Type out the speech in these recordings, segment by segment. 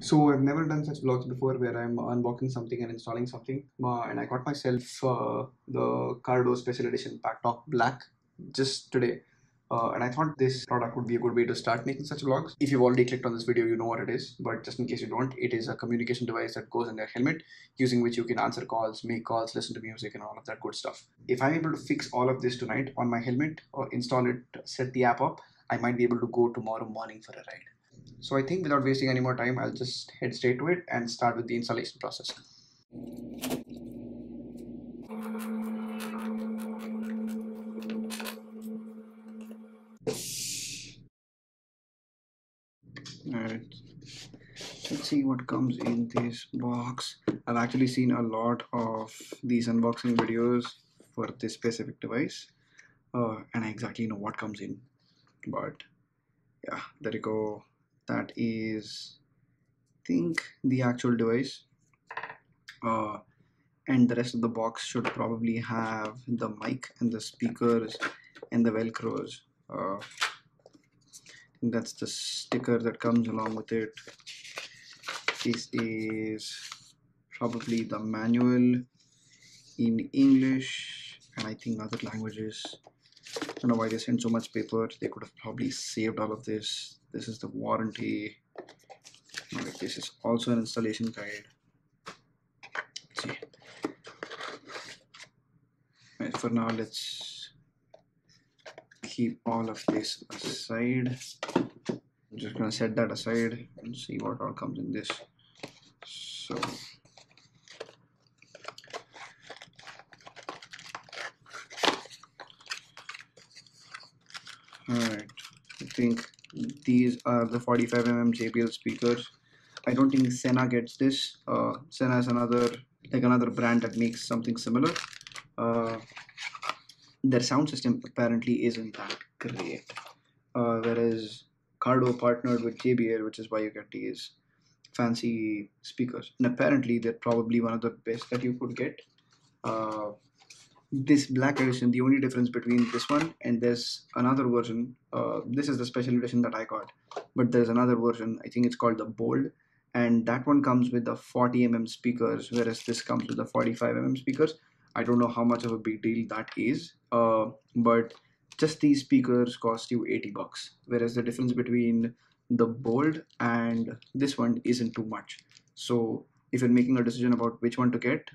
So I've never done such vlogs before where I'm unboxing something and installing something. Uh, and I got myself uh, the Cardo Special Edition Packtalk Black just today. Uh, and I thought this product would be a good way to start making such vlogs. If you've already clicked on this video, you know what it is. But just in case you don't, it is a communication device that goes in your helmet, using which you can answer calls, make calls, listen to music, and all of that good stuff. If I'm able to fix all of this tonight on my helmet or install it, set the app up, I might be able to go tomorrow morning for a ride. So I think without wasting any more time, I'll just head straight to it and start with the installation process. Alright, let's see what comes in this box. I've actually seen a lot of these unboxing videos for this specific device, uh, and I exactly know what comes in. But yeah, there you go. That is, think, the actual device. Uh, and the rest of the box should probably have the mic and the speakers and the velcros. Uh, that's the sticker that comes along with it. This is probably the manual in English and I think other languages. Don't know why they sent so much paper. They could have probably saved all of this. This is the warranty. Alright, this is also an installation guide. Let's see. Right, for now, let's keep all of this aside. I'm just gonna set that aside and see what all comes in this. So Alright, I think these are the 45mm JBL speakers. I don't think Sena gets this. Uh, Sena is another like another brand that makes something similar. Uh, their sound system apparently isn't that great. Uh, whereas Cardo partnered with JBL, which is why you get these fancy speakers. And apparently they're probably one of the best that you could get. Uh, this black edition, the only difference between this one and there's another version, uh, this is the special edition that I got, but there's another version, I think it's called the Bold, and that one comes with the 40mm speakers, whereas this comes with the 45mm speakers. I don't know how much of a big deal that is, uh, but just these speakers cost you 80 bucks, whereas the difference between the Bold and this one isn't too much. So if you're making a decision about which one to get,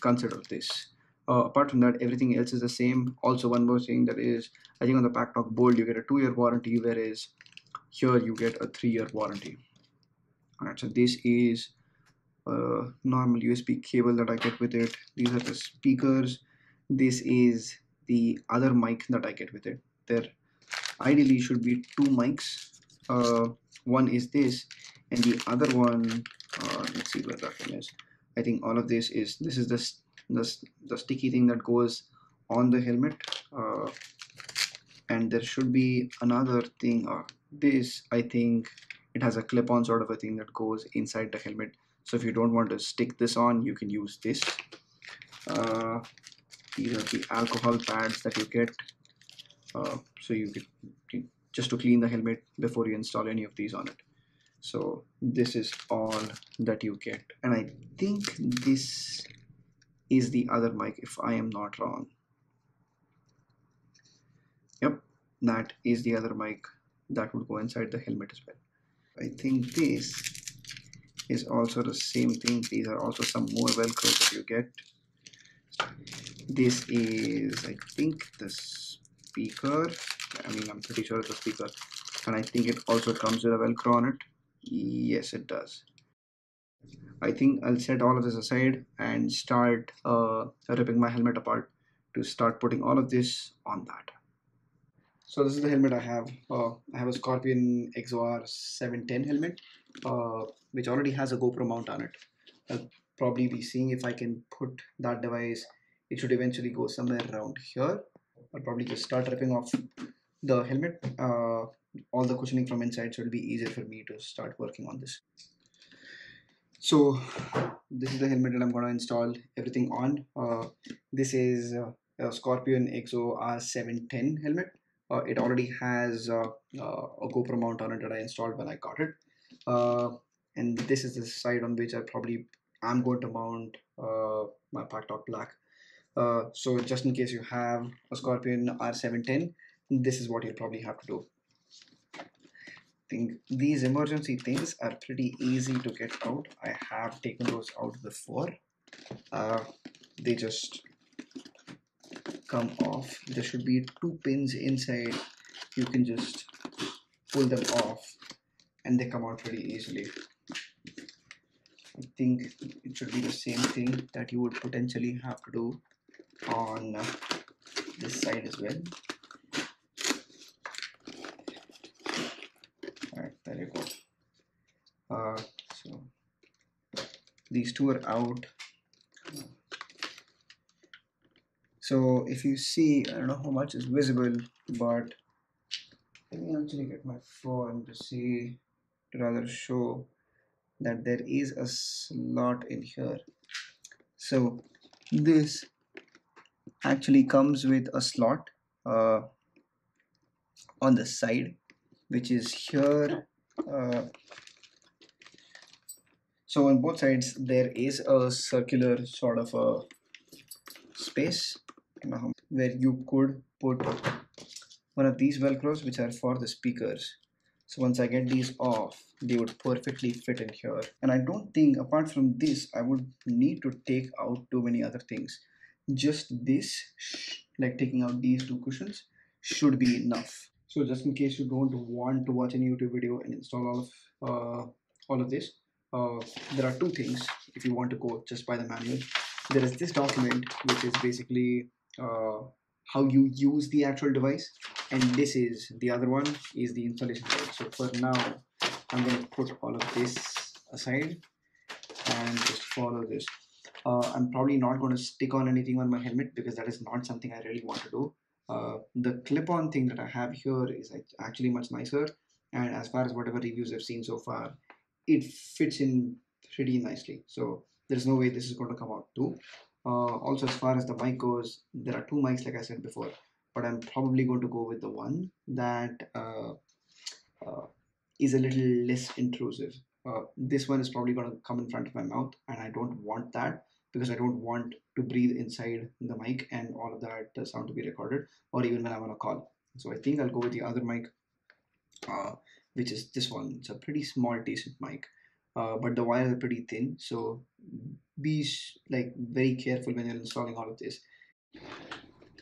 consider this. Uh, apart from that, everything else is the same. Also, one more thing that is, I think on the Packtalk Bold you get a two-year warranty, whereas here you get a three-year warranty. Alright, so this is a normal USB cable that I get with it. These are the speakers. This is the other mic that I get with it. There ideally should be two mics. Uh, one is this, and the other one. Uh, let's see where that one is. I think all of this is this is the the, the sticky thing that goes on the helmet uh, and there should be another thing uh, this I think it has a clip-on sort of a thing that goes inside the helmet. So if you don't want to stick this on you can use this. Uh, these are the alcohol pads that you get. Uh, so you get just to clean the helmet before you install any of these on it. So this is all that you get. And I think this is the other mic if I am not wrong. Yep, that is the other mic that would go inside the helmet as well. I think this is also the same thing. These are also some more velcro that you get. This is, I think, the speaker. I mean, I'm pretty sure it's a speaker. And I think it also comes with a velcro on it. Yes, it does. I think I'll set all of this aside and start uh, ripping my helmet apart to start putting all of this on that. So this is the helmet I have. Uh, I have a Scorpion EXO R710 helmet, uh, which already has a GoPro mount on it. I'll probably be seeing if I can put that device. It should eventually go somewhere around here. I'll probably just start ripping off the helmet, uh, all the cushioning from inside, so it'll be easier for me to start working on this so this is the helmet that I'm going to install everything on uh, this is uh, a Scorpion EXO R710 helmet uh, it already has uh, uh, a GoPro mount on it that I installed when I got it uh, and this is the side on which I probably am going to mount my Packtalk Black. So just in case you have a Scorpion R710, this is what you'll probably have to do. Think these emergency things are pretty easy to get out. I have taken those out before. Uh, they just come off. There should be two pins inside. You can just pull them off and they come out pretty easily. I think it should be the same thing that you would potentially have to do on this side as well. Alright, there you go. Uh, so these two are out. So if you see, I don't know how much is visible, but let me actually get my phone to see, to rather show that there is a slot in here. So this actually comes with a slot uh, on the side which is here uh, so on both sides there is a circular sort of a space where you could put one of these velcros which are for the speakers. So once I get these off they would perfectly fit in here. And I don't think apart from this I would need to take out too many other things. Just this like taking out these two cushions should be enough. So just in case you don't want to watch any youtube video and install all of uh, all of this uh, there are two things if you want to go just by the manual. There is this document which is basically uh, how you use the actual device and this is the other one is the installation guide so for now i'm going to put all of this aside and just follow this uh, I'm probably not going to stick on anything on my helmet because that is not something I really want to do. Uh, the clip-on thing that I have here is actually much nicer and as far as whatever reviews I've seen so far, it fits in pretty nicely. So there's no way this is going to come out too. Uh, also, as far as the mic goes, there are two mics like I said before, but I'm probably going to go with the one that uh, uh, is a little less intrusive. Uh, this one is probably going to come in front of my mouth and I don't want that because I don't want to breathe inside the mic and all of that sound to be recorded or even when I'm on a call. So I think I'll go with the other mic, uh, which is this one. It's a pretty small, decent mic, uh, but the wires are pretty thin. So be like very careful when you're installing all of this.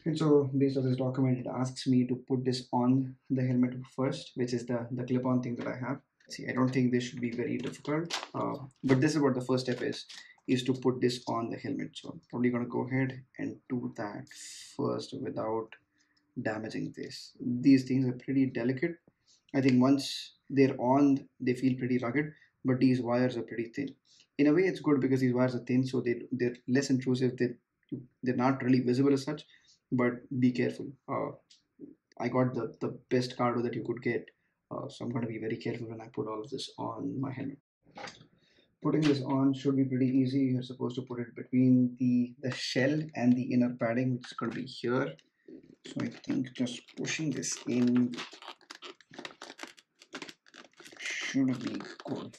And so based on this document, it asks me to put this on the helmet first, which is the, the clip-on thing that I have. See, I don't think this should be very difficult, uh, but this is what the first step is is to put this on the helmet so I'm probably gonna go ahead and do that first without damaging this these things are pretty delicate I think once they're on they feel pretty rugged but these wires are pretty thin. In a way it's good because these wires are thin so they, they're less intrusive they, they're not really visible as such but be careful. Uh, I got the, the best cardo that you could get uh, so I'm going to be very careful when I put all of this on my helmet. Putting this on should be pretty easy. You're supposed to put it between the the shell and the inner padding which is going to be here. So I think just pushing this in should be good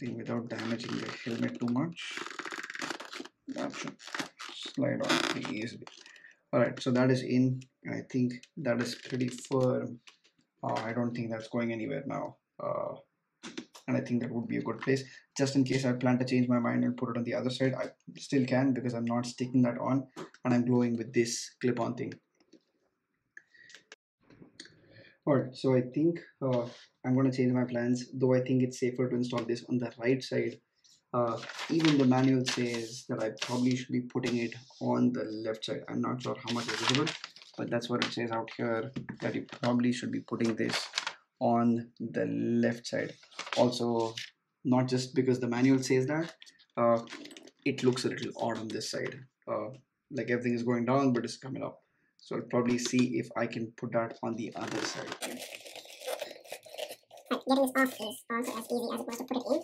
Without damaging the helmet too much. That should slide off pretty easily. Alright so that is in. I think that is pretty firm. Uh, I don't think that's going anywhere now. Uh, and I think that would be a good place. Just in case I plan to change my mind and put it on the other side I still can because I'm not sticking that on and I'm gluing with this clip-on thing alright so I think uh, I'm going to change my plans though I think it's safer to install this on the right side. Uh, even the manual says that I probably should be putting it on the left side. I'm not sure how much is visible but that's what it says out here that you probably should be putting this on the left side. Also not just because the manual says that uh, it looks a little odd on this side. Uh, like everything is going down but it's coming up so I'll probably see if I can put that on the other side. Getting this off is also as easy as it was to put it in.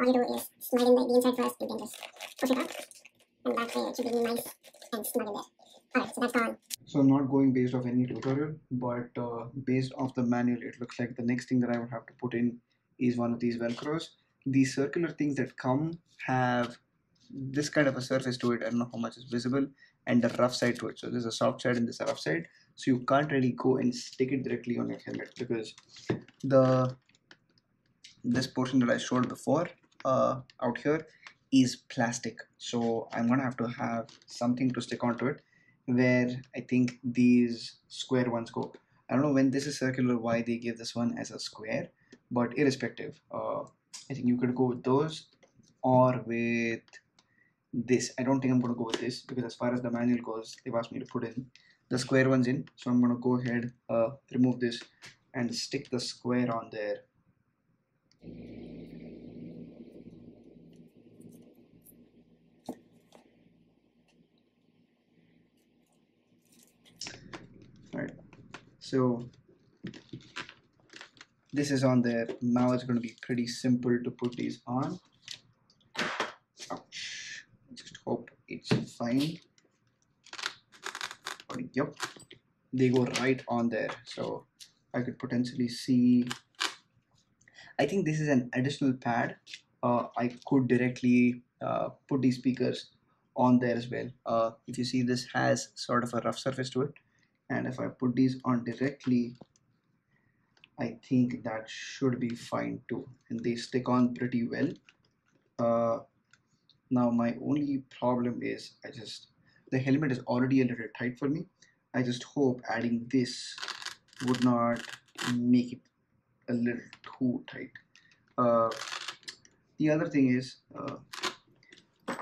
All you do is slide in the, the inside first and then just push it up and that way it should be nice and snug in there alright so that's gone so I'm not going based off any tutorial but uh, based off the manual it looks like the next thing that I would have to put in is one of these velcros. These circular things that come have this kind of a surface to it I don't know how much is visible and the rough side to it. So there's a soft side and there's a rough side. So you can't really go and stick it directly on your helmet because the this portion that I showed before uh, out here is plastic. So I'm gonna have to have something to stick onto it where I think these square ones go. I don't know when this is circular why they give this one as a square but irrespective uh, I think you could go with those or with this. I don't think I'm gonna go with this because as far as the manual goes they've asked me to put in the square ones in. So I'm gonna go ahead uh, remove this and stick the square on there. Right so this is on there. Now it's going to be pretty simple to put these on Ouch. just fine. Oh, yep they go right on there. So I could potentially see I think this is an additional pad. Uh, I could directly uh, put these speakers on there as well. Uh, if you see this has sort of a rough surface to it. And if I put these on directly I think that should be fine too. And they stick on pretty well. Uh, now my only problem is I just the helmet is already a little tight for me. I just hope adding this would not make it a little too tight. Uh, the other thing is uh,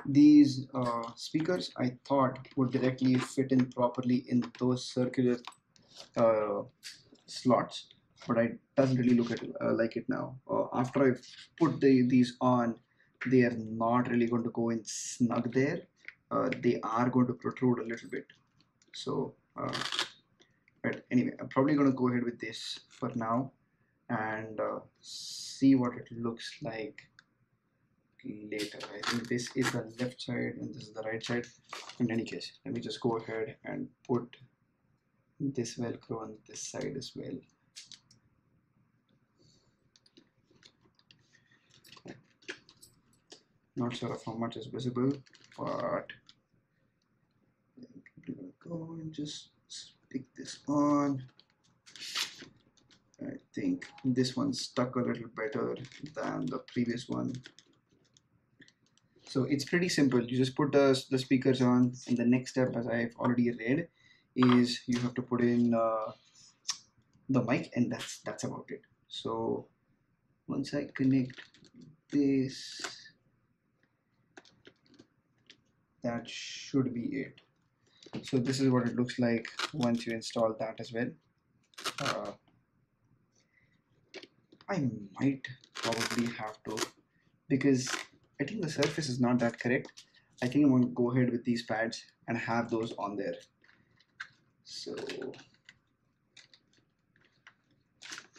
these uh, speakers I thought would directly fit in properly in those circular uh, slots but it doesn't really look at uh, like it now. Uh, after I've put the, these on they are not really going to go in snug there. Uh, they are going to protrude a little bit. So uh, but anyway I'm probably going to go ahead with this for now and uh, see what it looks like later. I think this is the left side and this is the right side. In any case let me just go ahead and put this velcro on this side as well not sure of how much is visible but go and just stick this on I think this one stuck a little better than the previous one. So it's pretty simple. You just put the, the speakers on and the next step as I've already read is you have to put in uh, the mic and that's that's about it. So once I connect this that should be it. So this is what it looks like once you install that as well. Uh, I might probably have to because I think the surface is not that correct. I think I'm going to go ahead with these pads and have those on there. So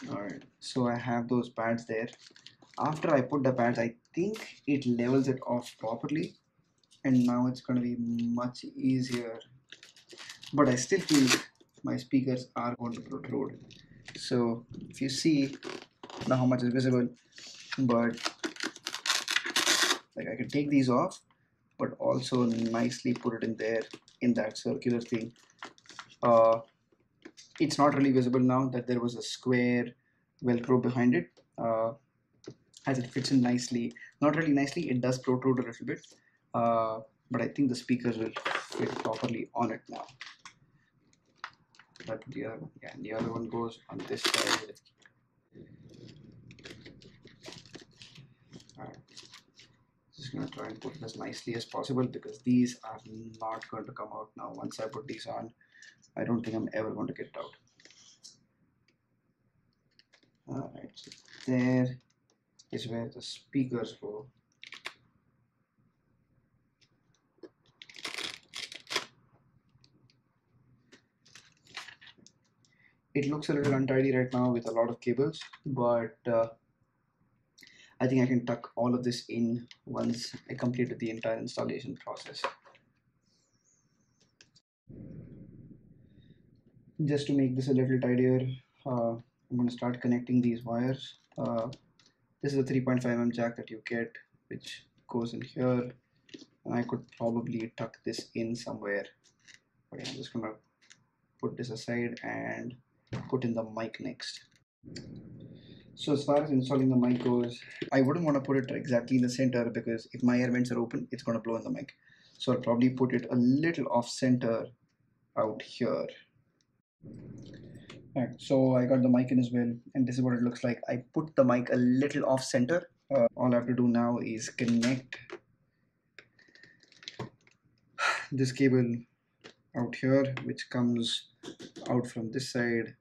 alright so I have those pads there. After I put the pads I think it levels it off properly and now it's going to be much easier. But I still feel my speakers are going to protrude so if you see now how much is visible but like I can take these off but also nicely put it in there in that circular thing. Uh, it's not really visible now that there was a square velcro behind it. Uh, as it fits in nicely not really nicely it does protrude a little bit uh, but I think the speakers will fit properly on it now but the other one, yeah, the other one goes on this side Alright. Just gonna try and put it as nicely as possible because these are not going to come out now. Once I put these on, I don't think I'm ever going to get it out. Alright, so there is where the speakers go. It looks a little untidy right now with a lot of cables, but uh, I think I can tuck all of this in once I completed the entire installation process. just to make this a little tidier uh, I'm going to start connecting these wires uh, this is a 3.5 mm jack that you get which goes in here and I could probably tuck this in somewhere but I'm just gonna put this aside and put in the mic next. So as far as installing the mic goes I wouldn't want to put it exactly in the center because if my air vents are open it's going to blow in the mic. So I'll probably put it a little off center out here. Alright, so I got the mic in as well and this is what it looks like. I put the mic a little off center. Uh, all I have to do now is connect this cable out here which comes out from this side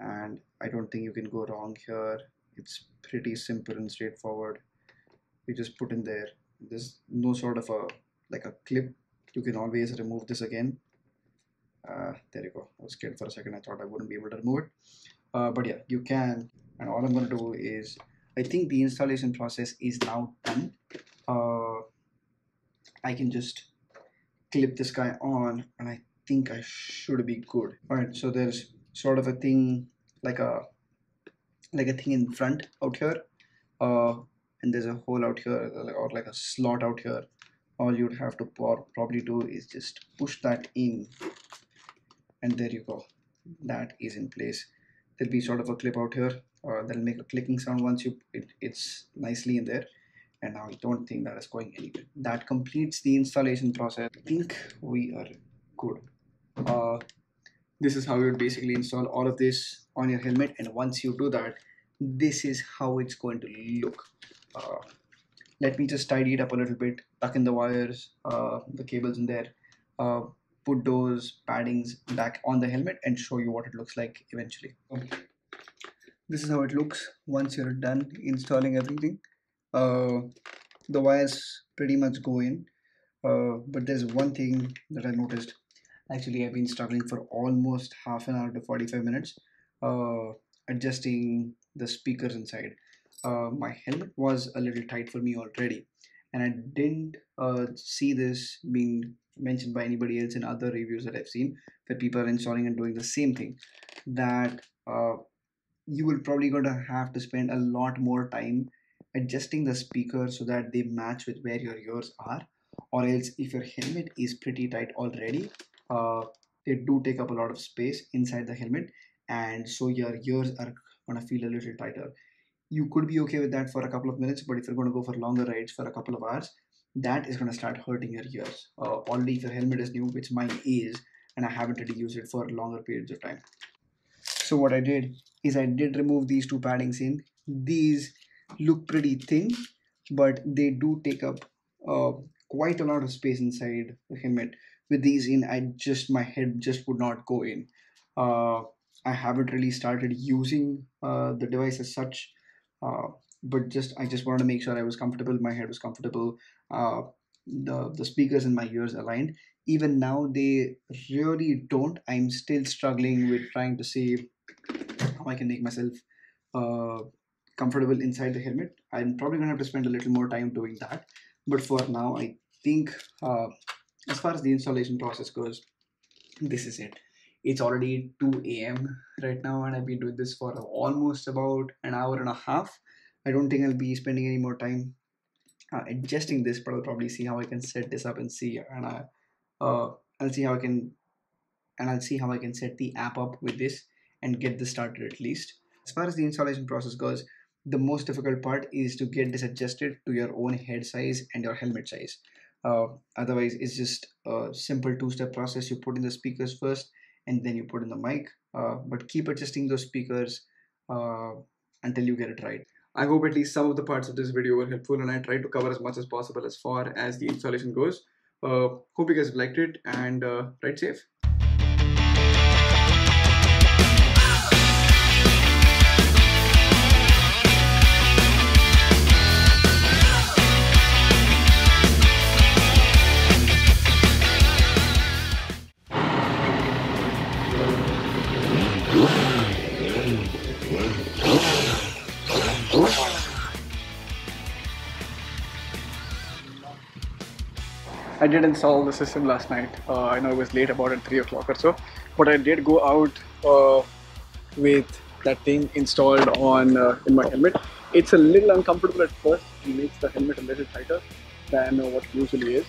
and I don't think you can go wrong here. It's pretty simple and straightforward. You just put in there. There's no sort of a like a clip. You can always remove this again. Uh, there you go. I was scared for a second. I thought I wouldn't be able to remove it. Uh, but yeah you can. And all I'm going to do is I think the installation process is now done. Uh, I can just clip this guy on and I think I should be good. Alright so there's sort of a thing like a like a thing in front out here. Uh, and there's a hole out here or like a slot out here. All you'd have to probably do is just push that in. And there you go. That is in place. There'll be sort of a clip out here. Uh, that'll make a clicking sound once you it, it's nicely in there. And now I don't think that is going anywhere. That completes the installation process. I think we are good. Uh, this is how you basically install all of this on your helmet and once you do that this is how it's going to look. Uh, let me just tidy it up a little bit tuck in the wires uh, the cables in there uh, put those paddings back on the helmet and show you what it looks like eventually. This is how it looks once you're done installing everything. Uh, the wires pretty much go in uh, but there's one thing that I noticed actually I've been struggling for almost half an hour to 45 minutes uh, adjusting the speakers inside. Uh, my helmet was a little tight for me already and I didn't uh, see this being mentioned by anybody else in other reviews that I've seen where people are installing and doing the same thing. That uh, you will probably to have to spend a lot more time adjusting the speaker so that they match with where your ears are or else if your helmet is pretty tight already they do take up a lot of space inside the helmet. And so your ears are to feel a little tighter. You could be okay with that for a couple of minutes but if you're going to go for longer rides for a couple of hours that is going to start hurting your ears. Uh, already if your helmet is new which mine is and i haven't really used it for longer periods of time. So what i did is i did remove these two paddings in these look pretty thin but they do take up uh, quite a lot of space inside the helmet with these in i just my head just would not go in. Uh, i haven't really started using uh, the device as such uh, but just i just wanted to make sure i was comfortable my head was comfortable uh, the the speakers in my ears aligned. Even now they really don't. I'm still struggling with trying to see how i can make myself uh, comfortable inside the helmet. I'm probably to have to spend a little more time doing that but for now i think uh, as far as the installation process goes this is it. It's already 2 a.m right now and i've been doing this for almost about an hour and a half. I don't think i'll be spending any more time uh, adjusting this but i'll probably see how i can set this up and see and I, uh, i'll see how i can and i'll see how i can set the app up with this and get this started at least. As far as the installation process goes the most difficult part is to get this adjusted to your own head size and your helmet size uh, otherwise it's just a simple two-step process you put in the speakers first and then you put in the mic uh, but keep adjusting those speakers uh, until you get it right I hope at least some of the parts of this video were helpful and I tried to cover as much as possible as far as the installation goes. Uh, hope you guys liked it and uh, ride safe. I did install the system last night. Uh, I know it was late, about at 3 o'clock or so. but I did go out uh, with that thing installed on uh, in my helmet. It's a little uncomfortable at first. It makes the helmet a little tighter than uh, what usually is.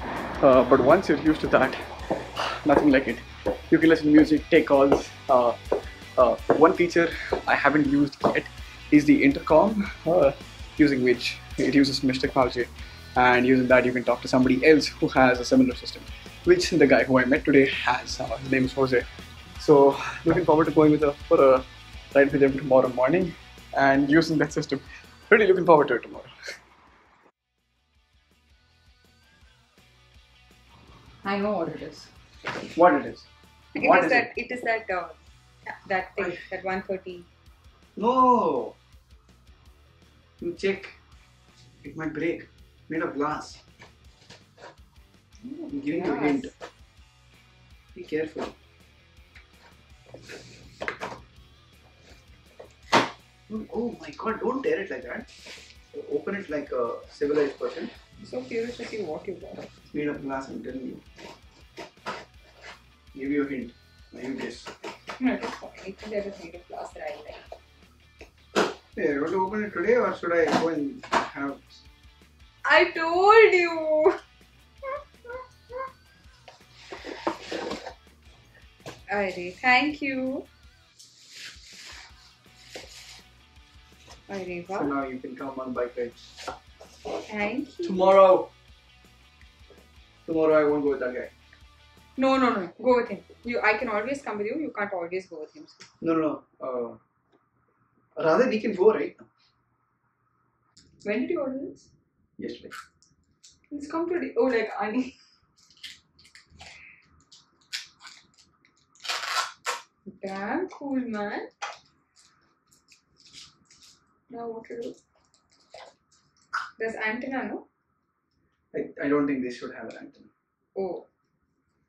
Uh, but once you're used to that, nothing like it. You can listen to music, take calls. Uh, one feature I haven't used yet is the intercom, using which it uses mesh technology, and using that you can talk to somebody else who has a similar system, which the guy who I met today has. Uh, his name is Jose. So looking forward to going with a, for a ride with him tomorrow morning and using that system. Really looking forward to it tomorrow. I know what it is. What it is? It What is is that. It is that. Uh, that thing. That 130. No. You check. It might break. Made of glass. Hmm, I'm giving you a hint. Be careful. Oh, Oh my god, don't tear it like that. Open it like a civilized person. I'm so curious to see what you got. Made of glass, I'm telling you. Give you a hint. Now you guess. Hmm, no, it is fine. Anything that is made of glass that I like. Hey, you want to open it today or should I go and have I told you. Alright, thank you. Alright, so now you can come on bike rides. thank you. Tomorrow. Tomorrow I won't go with that guy. No, no, no. Go with him. You, I can always come with you. You can't always go with him. No, no, no. Uh, rather, we can go right. When did you order this? Yesterday. It's completely. Oh, like Ani. Damn cool, man. Now what to do? There's antenna, no? I, I don't think this should have an antenna Oh.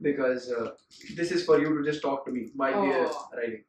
because uh, this is for you to just talk to me while we are Oh. riding.